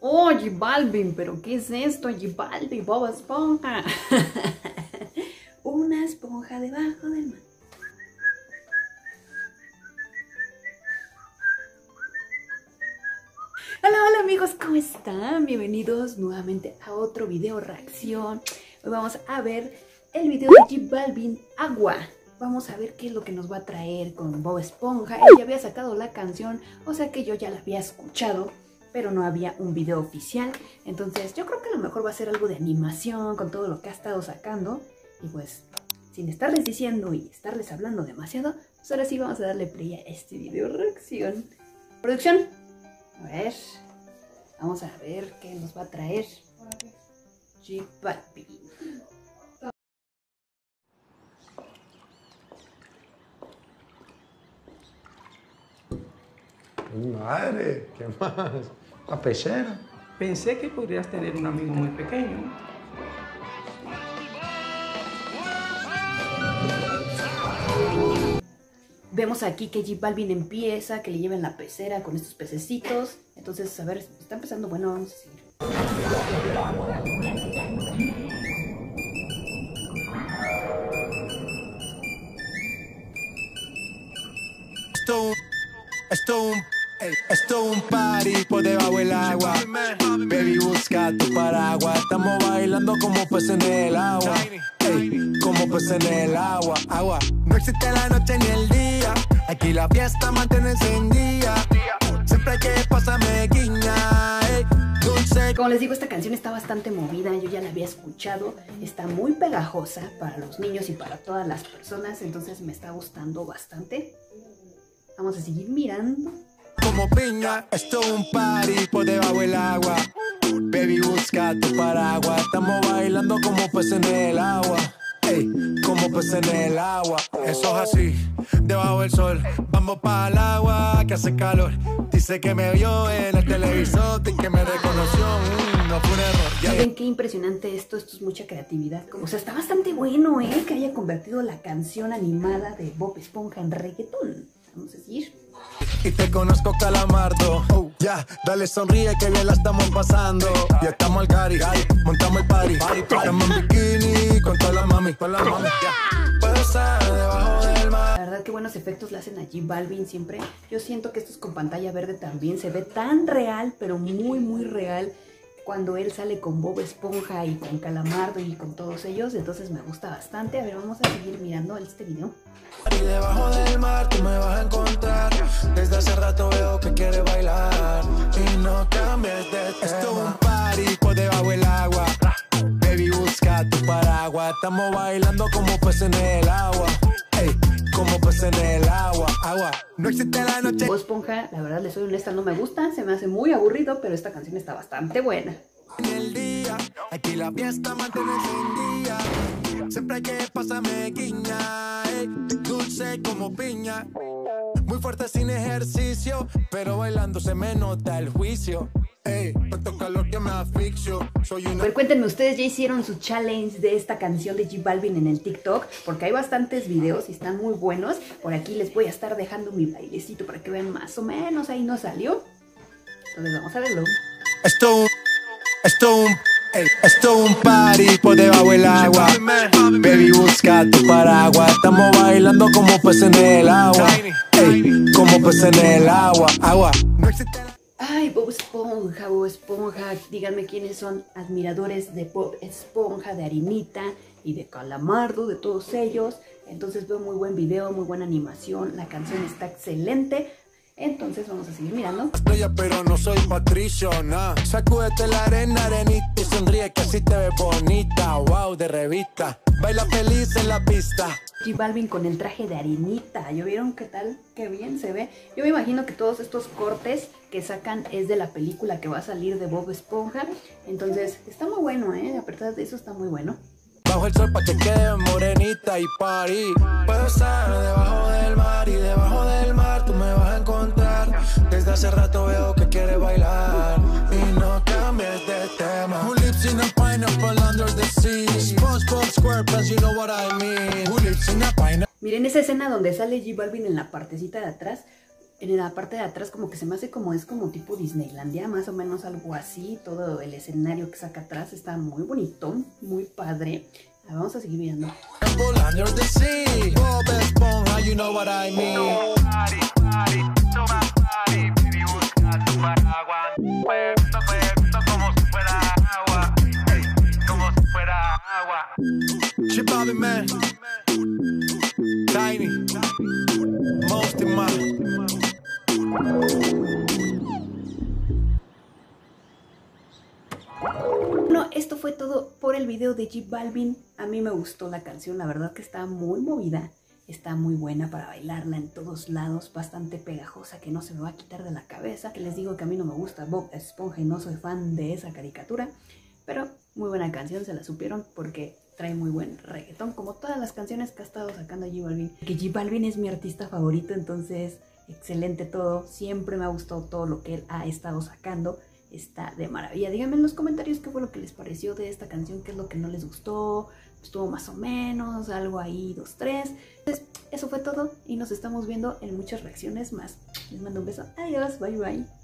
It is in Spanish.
Oh, J Balvin, pero ¿qué es esto? J Balvin, Bob Esponja. Una esponja debajo del mar. Hola, hola amigos, ¿cómo están? Bienvenidos nuevamente a otro video reacción. Hoy vamos a ver el video de J Balvin, Agua. Vamos a ver qué es lo que nos va a traer con Bob Esponja. Él ya había sacado la canción, o sea que yo ya la había escuchado pero no había un video oficial. Entonces yo creo que a lo mejor va a ser algo de animación con todo lo que ha estado sacando. Y pues, sin estarles diciendo y estarles hablando demasiado, pues ahora sí vamos a darle play a este video reacción. Producción, a ver, vamos a ver qué nos va a traer J Balvin. Madre, ¿qué más? La pecera. Pensé que podrías tener un amigo muy pequeño. Vemos aquí que J Balvin empieza, que le lleven la pecera con estos pececitos. Entonces, a ver, está empezando bueno, vamos a seguir. Esto, esto, esto un party por debajo del agua. Baby, busca tu paraguas. Estamos bailando como peces en el agua. Ey, como peces en el agua. Agua. No existe la noche ni el día. Aquí la fiesta mantiene encendida. Siempre que pasarme guiña. Ey. Como les digo, esta canción está bastante movida, yo ya la había escuchado, está muy pegajosa para los niños y para todas las personas, entonces me está gustando bastante. Vamos a seguir mirando. Como piña. Esto es un party por debajo del agua. Baby, busca tu paraguas. Estamos bailando como peces en el agua. Ey, como peces en el agua. Eso es así, debajo del sol. Vamos para el agua que hace calor. Dice que me vio en el televisor y que me reconoció. Mm, no fue un error. Ya. Miren qué impresionante esto, esto es mucha creatividad. O sea, está bastante bueno, ¿eh? Que haya convertido la canción animada de Bob Esponja en reggaetón. Vamos a seguir. Y te conozco calamardo. Oh, ya, dale sonríe que bien la estamos pasando. Ya estamos al gari, montamos el party. Estamos en bikini con toda la mami, con la mami. Puedo estar debajo del mar. La verdad, qué buenos efectos le hacen a J Balvin siempre. Yo siento que esto es con pantalla verde también. Se ve tan real, pero muy, muy real. Cuando él sale con Bob Esponja y con Calamardo y con todos ellos. Entonces me gusta bastante. A ver, vamos a seguir mirando este video. Y debajo del mar tú me vas a encontrar. Estamos bailando como peces en el agua. Ey, como peces en el agua. Agua. No existe la noche. Bob Esponja, la verdad, les soy honesta, no me gusta. Se me hace muy aburrido, pero esta canción está bastante buena. en el día. Aquí la fiesta mantiene encendida. Siempre hay que pasarme guiña. ey, dulce como piña. Muy fuerte sin ejercicio, pero bailando se me nota el juicio. Ey, tanto calor que me asfixio. Soy A una ver, cuéntenme, ¿ustedes ya hicieron su challenge de esta canción de J Balvin en el TikTok? Porque hay bastantes videos y están muy buenos. Por aquí les voy a estar dejando mi bailecito para que vean más o menos. Ahí no salió. Entonces vamos a verlo. Esto un, esto esto un party por debajo del agua. Baby, busca tu paraguas. Estamos bailando como peces en el agua. Ey, como peces en el agua. Agua. Ay, Bob Esponja, Bob Esponja. Díganme quiénes son admiradores de Bob Esponja, de Harinita y de Calamardo, de todos ellos. Entonces veo muy buen video, muy buena animación. La canción está excelente. Entonces vamos a seguir mirando. estrella, pero no soy patricio, nah. Sacúdete la arena, arenita sonríe que así te ves bonita. Wow, de revista. Baila feliz en la pista. J Balvin con el traje de harinita. ¿Ya vieron qué tal? Qué bien se ve. Yo me imagino que todos estos cortes que sacan es de la película que va a salir de Bob Esponja. Entonces, está muy bueno, ¿eh? A pesar de eso, está muy bueno. Bajo el sol pa' que quede morenita y party. Puedo estar debajo del mar y debajo del mar tú me vas a encontrar. Desde hace rato veo que quieres bailar Miren esa escena donde sale J Balvin en la partecita de atrás. En la parte de atrás como que se me hace como es como tipo Disneylandia, más o menos algo así. Todo el escenario que saca atrás está muy bonito, muy padre. A ver, vamos a seguir viendo. Bobby Man. Tiny. Most. Bueno, esto fue todo por el video de J Balvin. A mí me gustó la canción, la verdad que está muy movida. Está muy buena para bailarla en todos lados, bastante pegajosa que no se me va a quitar de la cabeza. Que les digo que a mí no me gusta Bob Esponja y no soy fan de esa caricatura. Pero muy buena canción, se la supieron porque trae muy buen reggaetón, como todas las canciones que ha estado sacando J Balvin. Que J Balvin es mi artista favorito, entonces excelente todo. Siempre me ha gustado todo lo que él ha estado sacando. Está de maravilla. Díganme en los comentarios qué fue lo que les pareció de esta canción, qué es lo que no les gustó. Estuvo más o menos, algo ahí, dos, tres. Entonces, eso fue todo y nos estamos viendo en muchas reacciones más. Les mando un beso. Adiós, bye bye.